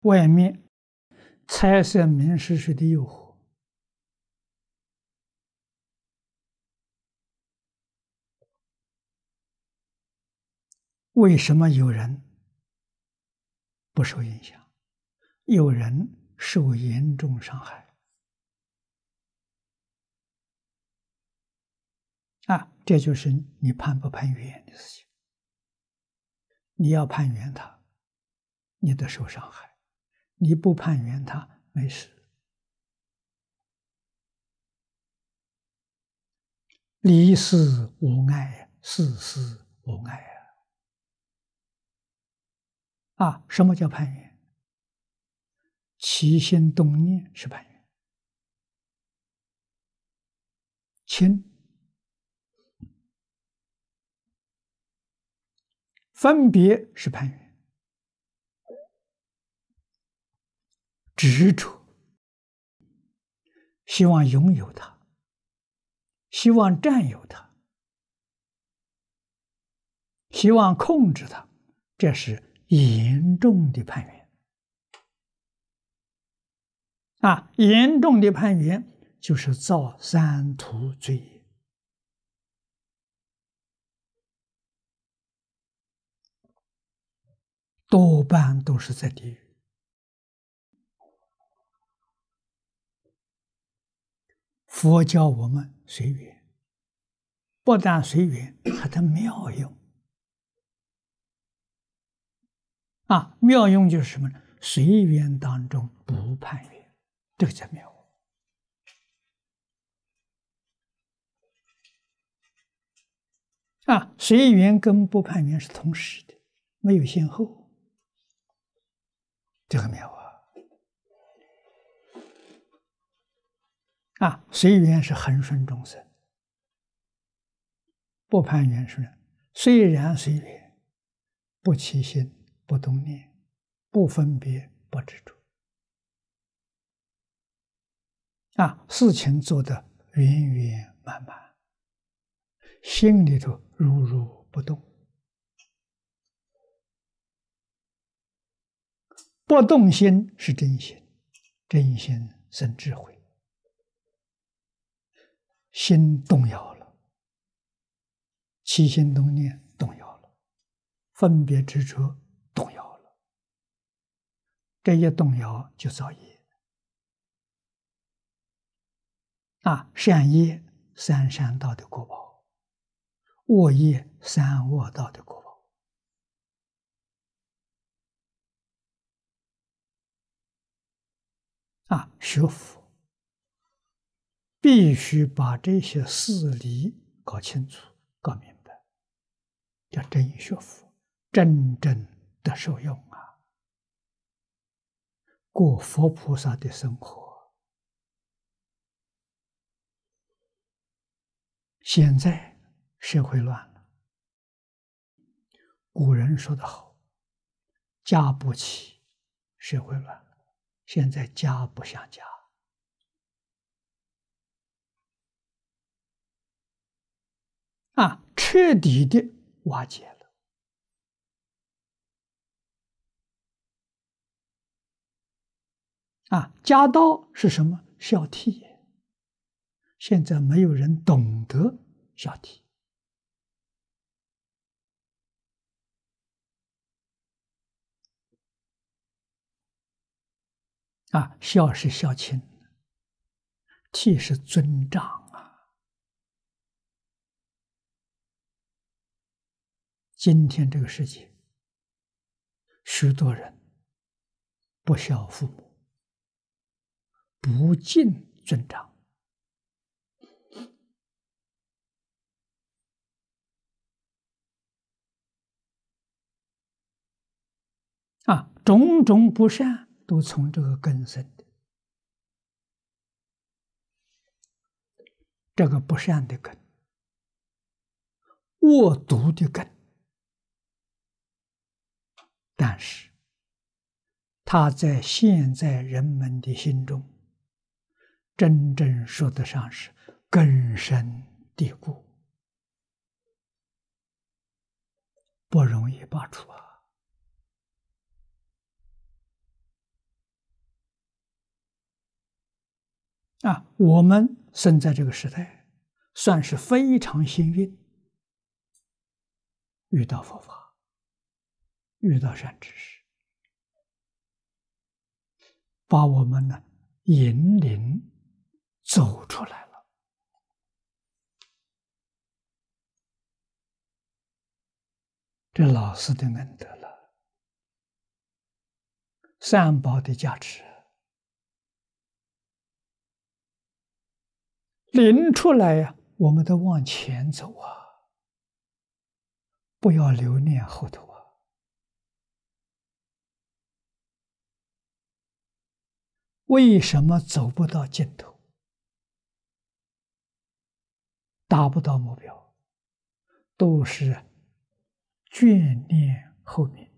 外面财色名食睡的诱惑，为什么有人不受影响，有人受严重伤害？啊，这就是你攀不攀缘的事情。你要攀缘他，你得受伤害；你不攀缘他，没事。离世无碍，世事无碍啊！啊，什么叫攀缘？起心动念是攀缘，亲。分别是攀缘，执着，希望拥有它，希望占有它，希望控制它，这是严重的攀缘。啊，严重的攀缘就是造三途罪业。多半都是在地狱。佛教我们随缘，不但随缘，还得妙用。啊，妙用就是什么呢？随缘当中不判缘，这个叫妙。啊，随缘跟不判缘是同时的，没有先后。这个妙啊！随缘是恒顺众生，不攀缘是虽然随缘，不起心，不动念，不分别，不执着。啊，事情做得圆圆满满，心里头如如不动。不动心是真心，真心生智慧。心动摇了，起心动念动摇了，分别执着动摇了，这一动摇就造业。啊，善业三善道的果报，恶业三恶道的果报。啊，学佛必须把这些事理搞清楚、搞明白，叫真学佛，真正的受用啊，过佛菩萨的生活。现在社会乱了，古人说的好：“家不齐，社会乱。”现在家不像家，啊，彻底的瓦解了。啊，家道是什么？孝悌。现在没有人懂得孝悌。啊，孝是孝亲，悌是尊长啊。今天这个世界，许多人不孝父母，不敬尊长，啊，种种不善。都从这个根生的，这个不善的根，恶毒的根，但是他在现在人们的心中真正说得上是根深蒂固。不容易拔除啊。啊我们生在这个时代算是非常幸运遇到佛法。遇到善知识，把我们呢引领走出来了。这老师的恩德了，三宝的价值。领出来呀，我们都往前走啊，不要留恋后头啊。为什么走不到尽头，达不到目标，都是眷恋后面。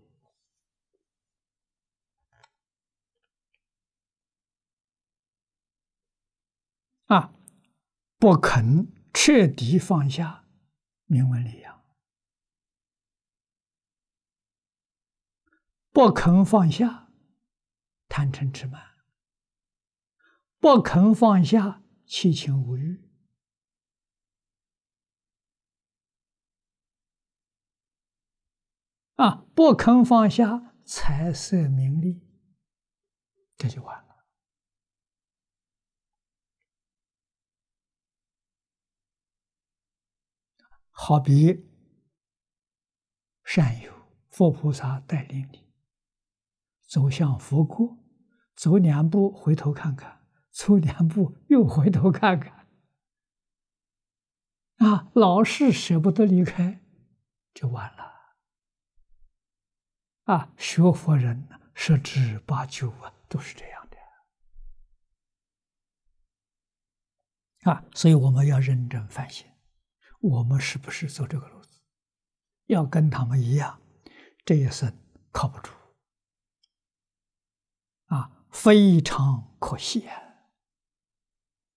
啊。不肯彻底放下名闻利养，不肯放下贪嗔痴慢，不肯放下七情五欲，啊，不肯放下财色名利，这就完了。好比善友佛菩萨带领你走向佛国，走两步回头看看，走两步又回头看看，啊，老是舍不得离开，就完了。啊，学佛人十之八九啊，都是这样的。啊，所以我们要认真反省。我们是不是走这个路子？要跟他们一样，这一生靠不住啊，非常可惜啊！